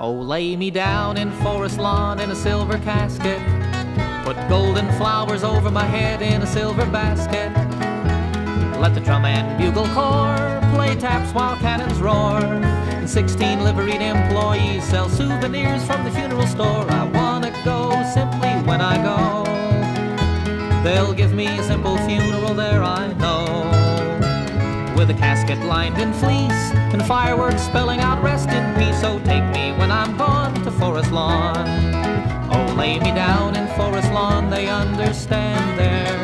Oh, lay me down in forest lawn in a silver casket. Put golden flowers over my head in a silver basket. Let the drum and bugle corps play taps while cannons roar. And 16 liveried employees sell souvenirs from the funeral store. I wanna go simply when I go. They'll give me a simple funeral there, I know. With a casket lined in fleece and fireworks spelling out rest in peace. So take lay me down in Forest Lawn, they understand there.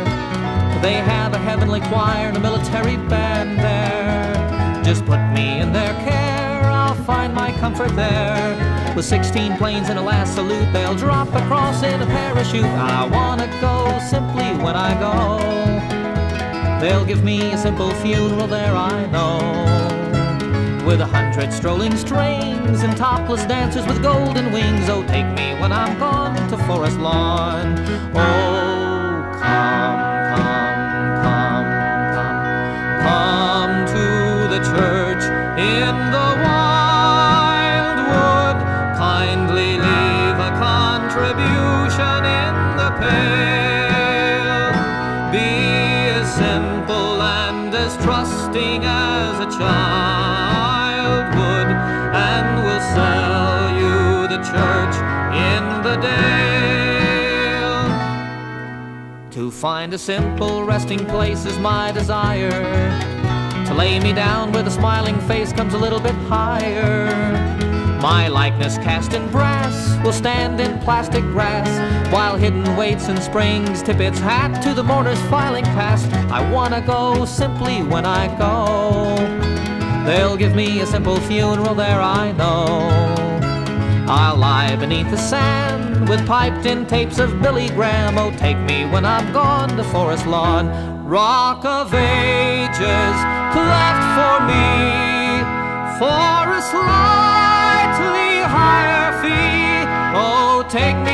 They have a heavenly choir and a military band there. Just put me in their care, I'll find my comfort there. With 16 planes and a last salute, they'll drop across in a parachute. I wanna go simply when I go. They'll give me a simple funeral there, I know. With a hundred strolling strains and topless dancers with golden wings. Oh, take me when I'm Forest Lawn. Oh, come, come, come, come, come to the church in the wildwood. Kindly leave a contribution in the pail. Be as simple and as trusting as a child would, and we'll sell you the church in the dale. To find a simple resting place is my desire. To lay me down where the smiling face comes a little bit higher. My likeness cast in brass will stand in plastic grass while hidden weights and springs tip its hat to the mourners filing past. I wanna go simply when I go. They'll give me a simple funeral there, I know. I'll lie beneath the sand with piped in tapes of Billy Graham. Oh, take me when I'm gone to Forest Lawn. Rock of ages cleft for me for a slightly higher fee. Oh, take me